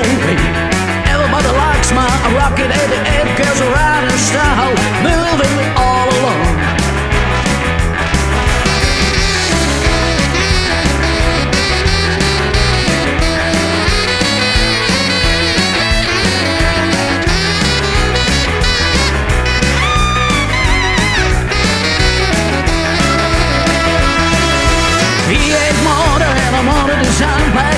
me. Everybody likes my rocket 88 girls around in style, moving all along. He ain't more than design